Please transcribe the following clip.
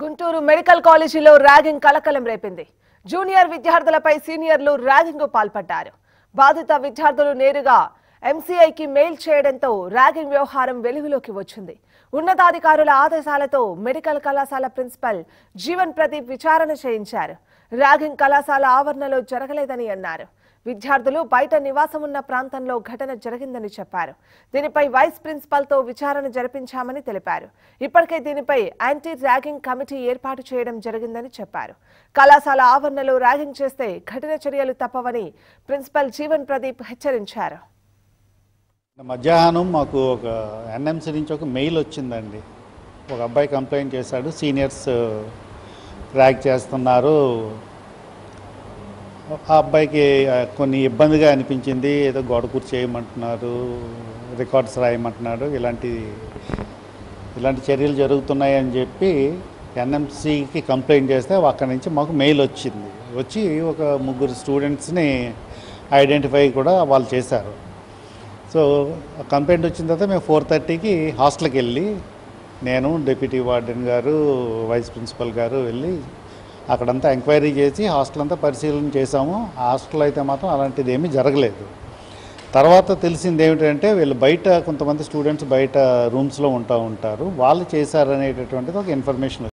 Guntur medical కాలేజీలో ragging కలకలం రేపింది. జూనియర్ విద్యార్థులపై సీనియర్లు ర్యాగింగ్ పాల్పడ్డారు. బాధిత విద్యార్థులు నేరుగా ఎంసీఐకి మెయిల్ చేయడంతో ర్యాగింగ్ వ్యవహారం వెలుగులోకి వచ్చింది. ఉన్నతాధికారుల ఆదేశాలతో మెడికల్ కళాశాల ప్రిన్సిపల్ జీవన్ ప్రదీప్ విచారణ చేయించారు. ర్యాగింగ్ కళాశాల ఆవరణలో జరగలేదని అన్నారు. విద్యార్థులు బయట నివాసం ఉన్న ప్రాంతంలో ఘటన జరిగిందని చెప్పారు. దీనిపై వైస్ ప్రిన్సిపాల్తో విచారణ జరిపించామని తెలిపారు. ఇప్పటికే దీనిపై యాంటీ ర్యాగింగ్ కమిటీ ఏర్పాటు చేయడం జరిగిందని చెప్పారు. కళాశాల ఆవరణలో ర్యాగింగ్ చేస్తే కఠిన చర్యలు తప్పవని ప్రిన్సిపల్ జీవన్ ప్రదీప్ హెచ్చరించారు. మధ్యాహ్నం మాకు ఒక ఎన్ఎంసీ నుంచి ఒక మెయిల్ వచ్చిందండి. ఒక అబ్బాయి కంప్లైంట్ చేశాడు సీనియర్స్ ట్రాక్ చేస్తున్నారు. ఆ అబ్బాయికి కొన్ని ఇబ్బందిగా అనిపించింది. ఏదో గోడ కూర్చి చేయమంటున్నారు రికార్డ్స్ రాయమంటున్నాడు ఇలాంటి ఇలాంటి చర్యలు జరుగుతున్నాయని చెప్పి ఎన్ఎంసీకి కంప్లైంట్ చేస్తే అక్కడి నుంచి మాకు మెయిల్ వచ్చింది. వచ్చి ఒక ముగ్గురు స్టూడెంట్స్ని ఐడెంటిఫై కూడా వాళ్ళు చేశారు. సో కంప్లైంట్ వచ్చిన తర్వాత మేము ఫోర్ థర్టీకి హాస్టల్కి వెళ్ళి నేను డిప్యూటీ వార్డెన్ గారు వైస్ ప్రిన్సిపల్ గారు వెళ్ళి అక్కడంతా ఎంక్వైరీ చేసి హాస్టల్ అంతా పరిశీలన చేశాము. హాస్టల్ అయితే మాత్రం అలాంటిది ఏమీ జరగలేదు. తర్వాత తెలిసింది ఏమిటంటే వీళ్ళు బయట కొంతమంది స్టూడెంట్స్ బయట రూమ్స్లో ఉంటా ఉంటారు. వాళ్ళు చేశారనేటటువంటిది ఒక ఇన్ఫర్మేషన్